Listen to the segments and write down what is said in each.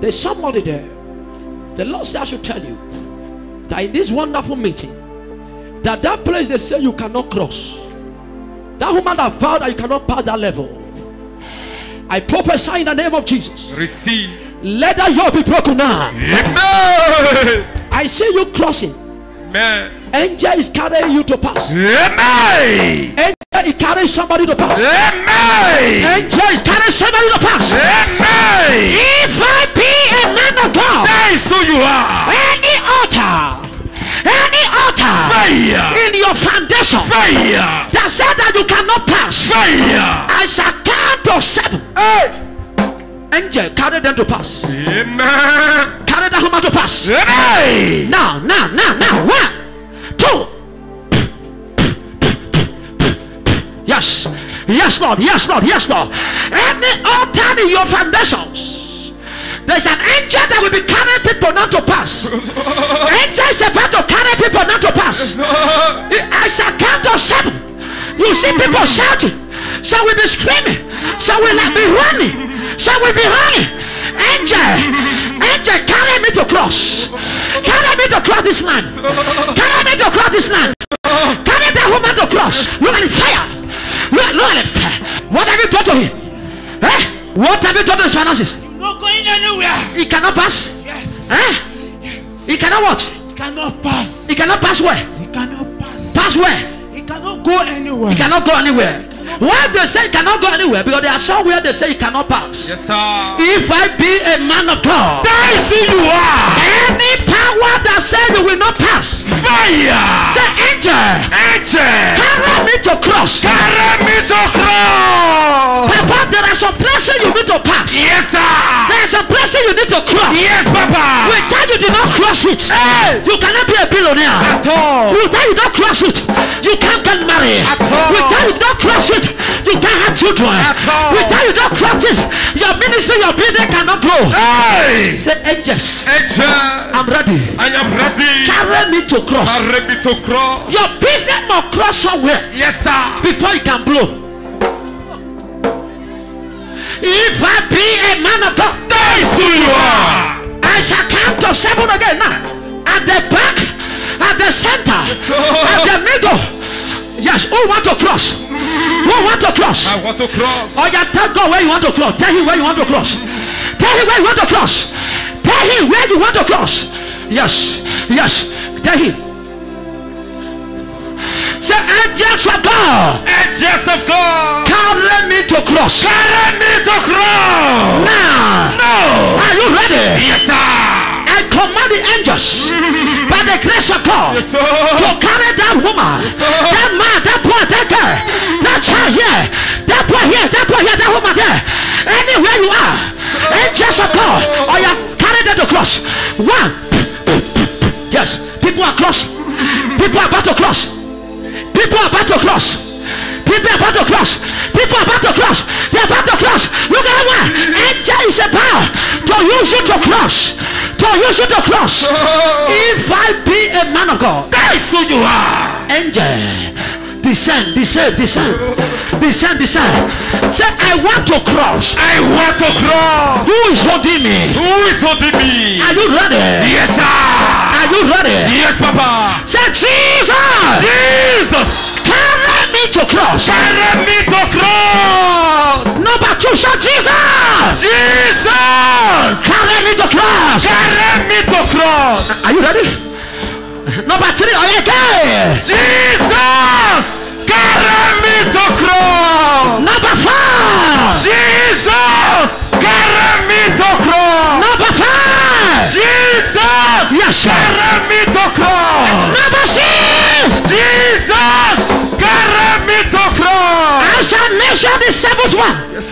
There's somebody there. The Lord said I should tell you that in this wonderful meeting, that that place they say you cannot cross, that woman that vowed that you cannot pass that level. I prophesy in the name of Jesus. Receive. Let that yoke be broken now. Amen. I see you crossing. Amen. Angel is carrying you to pass. Amen. Angel is carrying somebody to pass. Amen. Angel is carrying somebody to pass. Amen. If I be a man of God, That is who you are. any altar, any altar Fire. in your foundation Fire. that said that you cannot pass, Fire. I shall count to seven. Angel, carry them to pass. Amen. Carry that woman to pass. Amen. Now, now, now, now. One, two. Yes, yes, Lord, yes, Lord, yes, Lord. Any altar in your foundations, there's an angel that will be carrying people not to pass. angel is about to carry people not to pass. I shall count to seven. You see people shouting. Shall we be screaming? Shall we like be running? Shall we be running? Angel, angel, carry me to cross. Carry me to cross this land. Carry me to cross this land. Carry that woman to cross. Look at the fire. Look, look at it. What have you done to him? Eh? What have you done to his finances? Not going anywhere. He cannot pass. Yes. Eh? He cannot what? He cannot pass. He cannot pass where? He cannot pass. Pass where? He cannot go anywhere. He cannot go anywhere. Why they say he cannot go anywhere? Because there are some where they say he cannot pass. Yes, sir. If I be a man of God, That is who you are. any power that says you will not pass, Fire. say angel, Angel. carry me to cross. Carry me to cross. Papa, there are some places you need to pass. Yes, sir. There are some places you need to cross. Yes, Papa. Without you did not cross it, Hey. you cannot be a billionaire. At all. Without you don't cross it, you can't get married. At all. Without you don't cross it, you can't have children. At all. Without you don't cross it, your ministry, your business cannot grow. Hey. Say angels, Angel. I'm ready. I am ready. Carry me to cross. Carry me to cross. Your business must cross somewhere Yes, sir. before it can blow. If I be a man of God, That is who you are. I shall count to seven again now. At the back, at the center, at the middle. Yes, who want to cross? Who want to cross? I want to cross. Oh, yeah, tell God where you want to cross. Tell him where you want to cross. Tell him where you want to cross. Tell him where you want to cross. Yes, yes. Tell him. Angels of God, Angels of God. carry me to cross. Carry me to cross. Now, No. are you ready? Yes, sir. I command the angels by the grace of God Yes, sir. to carry that woman, that man, that boy, that girl, that child here, that boy here, that boy here, that woman there. Anywhere you are, angels of God, or you carry them to cross. One. Yes, people are cross. People are about to cross. People are about to cross. People are about to cross. People are about to cross. They're about to cross. Look at that one. Angel is a power to use you to cross. To use you to cross. If I be a man of God, That is who you are. angel, descend, descend, descend, descend, descend. Say, I want to cross. I want to cross. Who is holding me? Who is holding me? Are you ready? Yes, sir. Are you ready? Yes, Papa. Say, Jesus, Jesus. carry me to cross. Carry me to cross. Number two, shout Jesus. Jesus. Carry me to cross. Carry me to cross. Are you ready? Number three, oh yeah, go. Jesus. Carry me to cross. Number four. Jesus. Carry me to cross. Number five. Jesus. Yes, sir.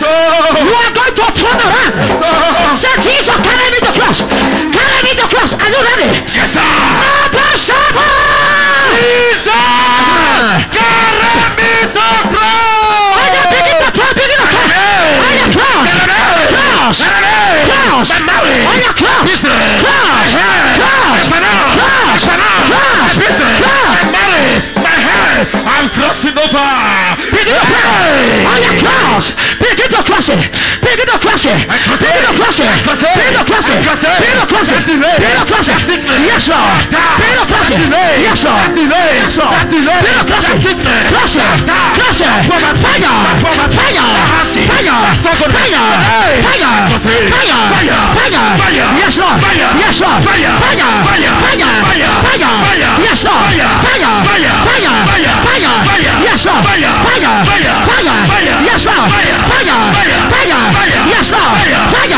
You are going to turn around. Say, Jesus, carry me to cross. Carry me to cross. Are you ready? Yes, sir. Number seven. Jesus. Carry me to cross. I am beginning to turn, beginning to turn. I am cross. Cross. Cross. I am cross. Cross. Cross. Cross. Cross. Cross. I'm crossing over. Begin to cross. I am cross. Cross it. Begin to crush it. Crush it. Begin to crush it. Begin to crush it. Yes, Lord. To crush it. Yes, Lord. Yes, Lord. Crush it. Crush it. Crush it. Fire. Fire. Fire. Fire. Fire. Fire. Fire. Yes, Lord. Yes, Lord. Fire. Fire. Fire. Yes, Lord. Fire. Fire. Fire. Yes, Lord. Fire. Fire. Yes, Lord. Fire. Fire. Yes, Lord. Fire. Fire.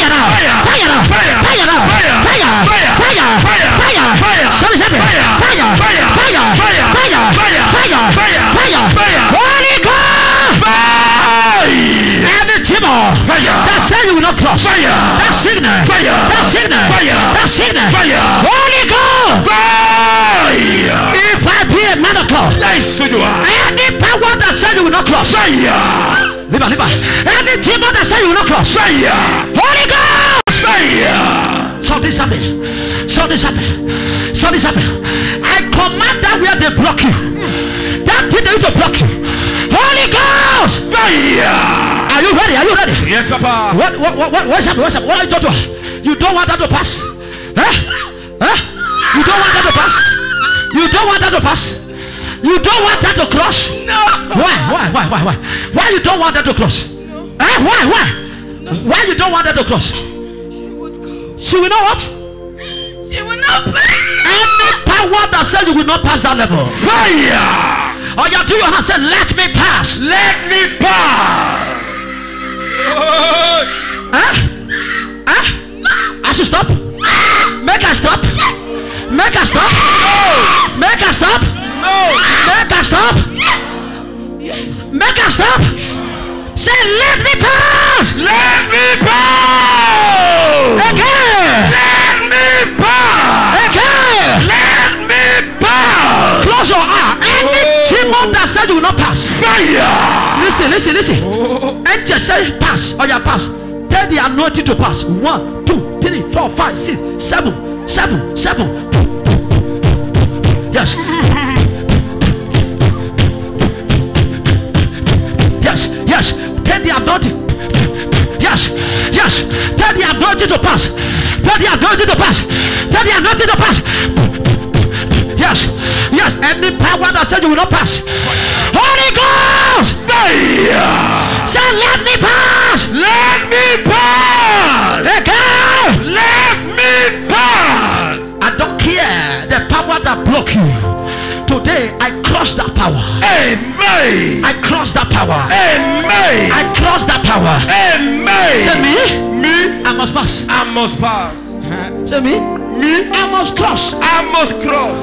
you not cross. That signal. That signal. That signal. Holy God. If I be a man of God. Any power that said you will not cross. Liba, liba. Any demon that said you will not cross. Holy Ghost. Something's happening. Something's happening. Something's happening. I command that where they block you. That thing they need to block you. Holy Ghost. Are you ready? Are you ready? Yes, Papa. What, what, what, what, what's happening? What's happening? What are you talking about? You don't want that to pass? Huh? Huh? You don't want that to pass? You don't want that to pass? You don't want that to cross? No. Why? Why? Why? Why? Why? Why you don't want that to cross? Huh? Why? Why? Why you don't want that to cross? She will know what? She will not pay. Any power that said you will not pass that level. Fire! Or you do your hand say, let me pass. Let Make her stop? Say, let me pass! Let me pass! Again! Let me pass! Again! Let me pass! Close your eye. Any demon that said you will not pass. Fire! Listen, listen, listen. Angel say pass. Oh yeah, pass. Tell the anointing to pass. One, two, three, four, five, six, seven, seven, seven. Yes. Yes, Tell the anointing. Yes, yes. Tell the anointing to pass. Tell the anointing to pass. Tell the anointing to pass. Yes, yes. Any power that said you will not pass. Holy Ghost! Fire! Say, let me pass! Let me pass! Again! Let me pass! I don't care the power that block you. Today, I cross that power. Amen! I cross that power. Amen! I cross that power. Amen! Say me, Me, I must pass. I must pass. Say me, Me, I must cross. I must cross.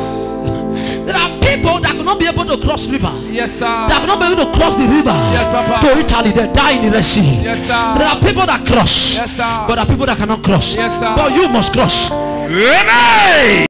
There are people that cannot be able to cross river. Yes, sir. That cannot be able to cross the river Yes, Papa. to Italy. They die in the Red Sea. Yes, sir. There are people that cross, Yes, sir. but there are people that cannot cross. Yes, sir. But you must cross. Amen!